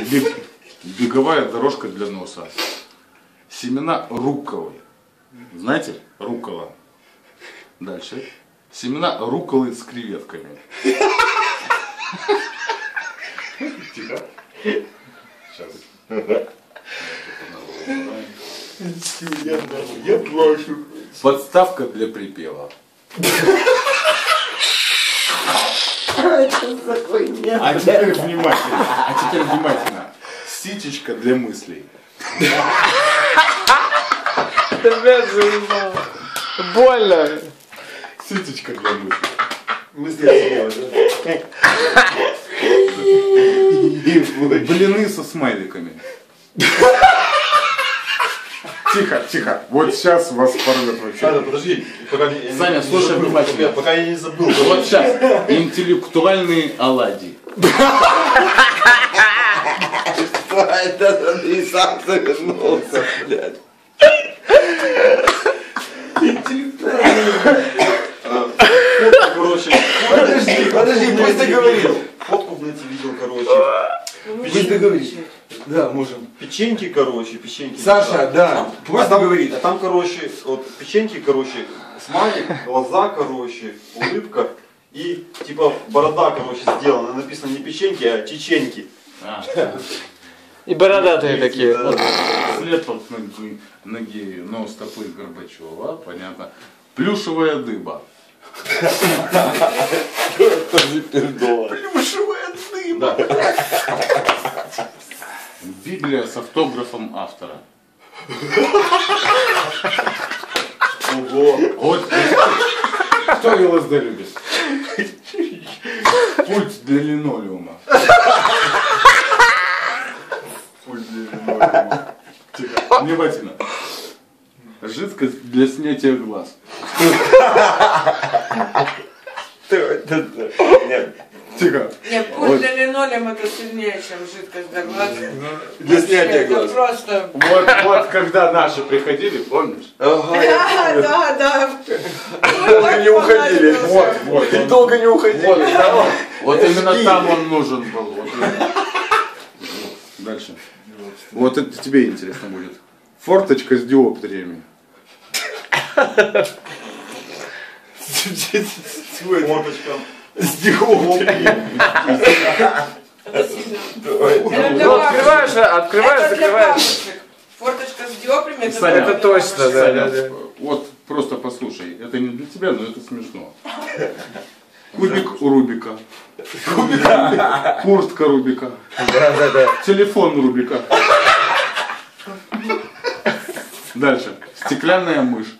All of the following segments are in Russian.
Бег- Беговая дорожка для носа. Семена рукколы. Знаете? Руккола. Дальше. Семена рукколы с креветками. Тихо. Сейчас. Я плачу. Подставка для припева. А теперь внимательно. А теперь внимательно. Ситечка для мыслей. Опять заебал. Больно. Ситечка для мыслей. Мысли Блины со смайликами. Тихо, тихо. Вот сейчас вас порвет Саня, вообще. подожди. Пока не- Саня, не слушай внимательно. пока- Пока я не забыл. Вот сейчас. Интеллектуальные оладьи. Это ты сам завернулся, блядь. Короче, Подожди, подожди, пусть договорил. фотку в нете видел, короче. Пусть договорит. Да, можем. Печеньки, короче, печеньки. Саша, да, пусть а там, договорит. а там, короче, вот печеньки, короче, смайлик, глаза, короче, улыбка и типа борода, короче, сделана. Написано не печеньки, а чеченьки. А, И бородатые такие. Да. след от ноги, ноги, но стопы Горбачева, понятно. Плюшевая дыба. Плюшевая дыба. Библия с автографом автора. Ого. Вот кто ЛСД любит? Пульт для линолеума. Тихо, внимательно. Жидкость для снятия глаз. Нет, Тихо. Нет, пульт для линолеума это сильнее, чем жидкость для глаз. для снятия Это глаз. просто... Вот, вот когда наши приходили, помнишь? Ага, Да, да, да. Долго не уходили. Вот, вот. И долго не уходили. Вот, там- вот именно там он нужен был. Вот. Дальше. Вот это тебе интересно будет. Форточка с диоптриями. Фоточка. Для Ну, открываешь, открываешь, закрываешь. Форточка с диоприями это Саня, Это точно, да, Саня, да, да. вот просто послушай. Это не для тебя, но это смешно. Кубик у Рубика. Куртка Рубика. Да, да, да. Телефон Рубика. Дальше. Стеклянная мышь.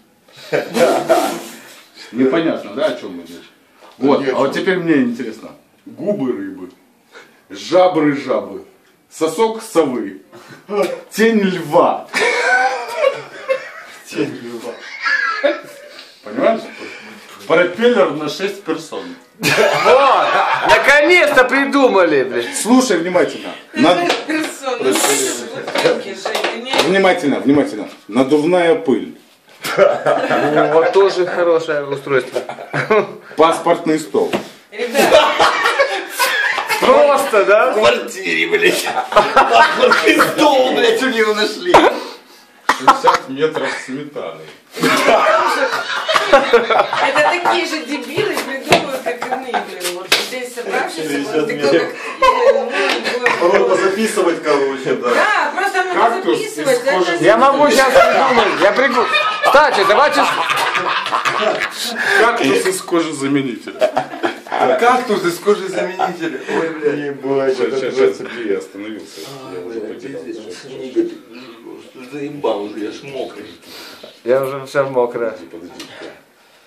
Непонятно, да, о чем мы здесь? Вот, нет, а вот теперь мне интересно. Губы рыбы, жабры жабы, сосок совы, тень льва. Тень льва. Понимаешь? Пропеллер на 6 персон. Вот! Наконец-то придумали, блядь. Слушай внимательно. Над-. Ну, Внимательно, внимательно. Надувная пыль. Ну, вот тоже хорошее устройство. Паспортный стол. Ребята, Просто, да? В квартире, блядь. Стол, блядь, у него нашли. 60 метров сметаны. это такие же дебилы придумывают, как и мы, блин. Вот здесь собравшиеся, вот такой, как... ну, Просто записывать, короче, да. Да, просто надо записывать. Я могу сейчас придумать. Я пригу... Кстати, давайте... Кактус из кожезаменителя. Кактус из кожи заменитель. Ой, блядь. Ебать, Сейчас, это сейчас, просто- я остановился? Я уже потерял. Заебал уже, я ж мокрый. Я уже вся мокрая. Подожди, подожди.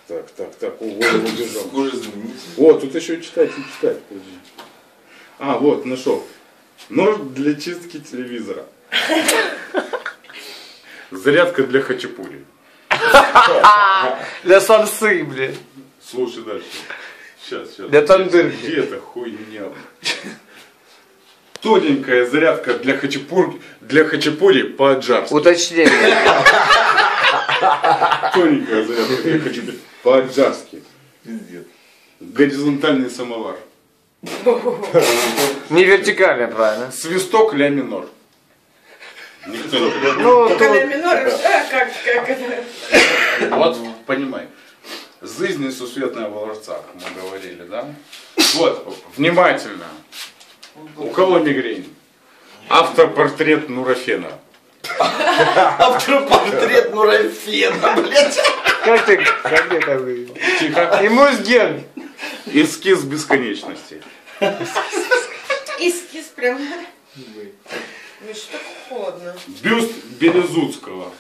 Так, так, так, о, вот он убежал. Кожи заменитель. О, тут еще читать и читать. Подожди. А, вот, нашел. Нож для чистки телевизора. Зарядка для хачапури. Для самсы, блядь. Слушай дальше. Сейчас, сейчас. Для тандырки. Где эта хуйня? Тоненькая зарядка для хачапури, для хачапури по-аджарски. Уточнение. Тоненькая зарядка для хачапури по-аджарски. Пиздец. Горизонтальный самовар. Не вертикально, правильно. Свисток ля минор. Никто не. Ну, Коля минор, а, как, как это? Вот, понимай. Жизнь несусветная во ларцах, мы говорили, да? Вот, внимательно. У кого мигрень? Автопортрет Нурофена. Автопортрет Нурофена, блядь. как ты, как это вы? Тихо. И Музген. Эскиз бесконечности. Эскиз прям. Ну так холодно. Бюст Березутского.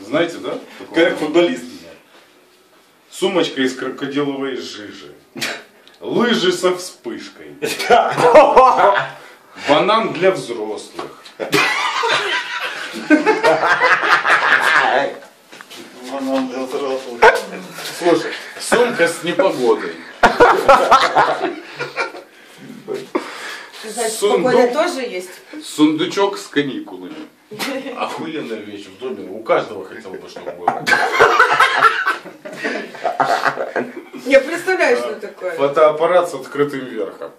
Знаете, да? Такого? Как футболист. Сумочка из крокодиловой жижи. Лыжи со вспышкой. Банан для взрослых. Банан для взрослых. Слушай, сумка с непогодой. Значит, Сундук. погода тоже есть? Сундучок с каникулами. Охуенная вещь в доме. У каждого хотел бы, чтобы было. Я представляю, что такое. Фотоаппарат с открытым верхом.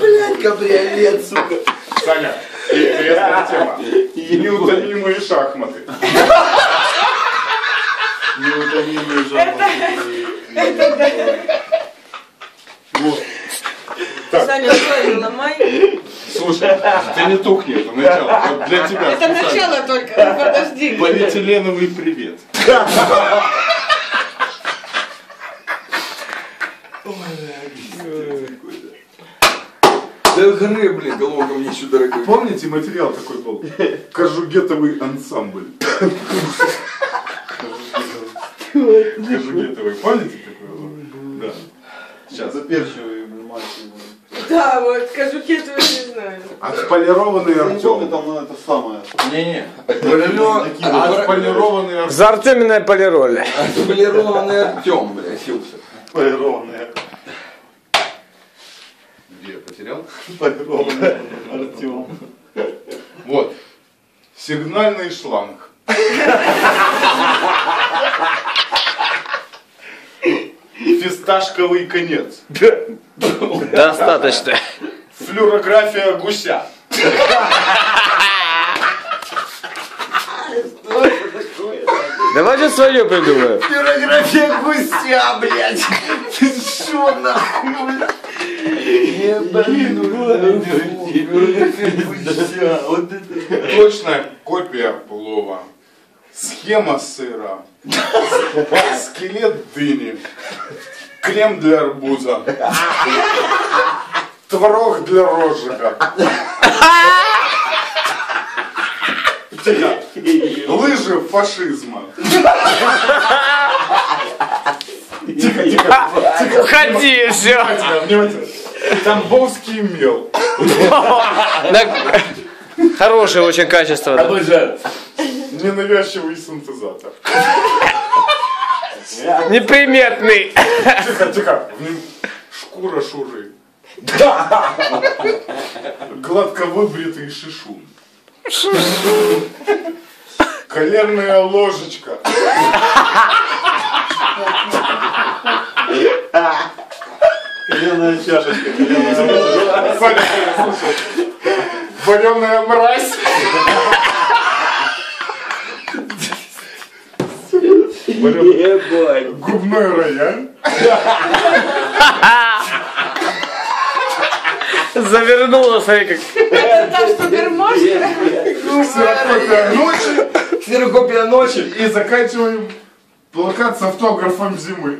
Блядь, кабриолет, сука. Саня, интересная тема. Неутомимые шахматы. Неутомимый жанр. Вот. Так, Саня, стой, не ломай. слушай, ты не тухни, это начало. Вот для тебя Это специально. начало только, подожди. Полиэтиленовый привет. Да гры, блин, головка мне еще дорогой. Помните, материал такой был? Кожугетовый ансамбль. Кожугетовый, помните такой был? Да. Сейчас заперчиваю мальчик. Да, вот, кажуки этого не знаю. Отполированный Артем. там ну, это самое. Не-не. Отполированный Отполированный Артем. Зартемная полироля. Артем, блядь, сился. Полированное. Где я потерял? Полированное. Артем. Вот. Сигнальный шланг. Фисташковый конец. Достаточно. Флюорография гуся. Давайте свое придумаем. Пирография гуся, блядь. Ты шо нахуй, блядь? Точная копия плова. Схема сыра. Скелет дыни. Крем для арбуза. Творог для розжига. Тихо. Лыжи фашизма. Тихо, тихо. Уходи, все. Внимательно, внимательно. Тамбовский мел. Хорошее очень качество. да. Ненавязчивый синтезатор. Неприметный. Тихо, тихо. Шкура шуры. Гладко выбритый шишун. Колерная ложечка. Коленная чашечка. коленная. Вареная мразь. Варёная- Губной рояль. Завернула, смотри, как. Это та? Ксерокопия ночи. Ксерокопия ночи. И заканчиваем плакат с автографом зимы.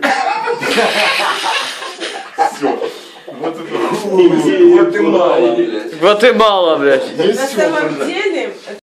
Все. Вот это. Вот и мало, блядь. Гватемала, блядь. На самом деле,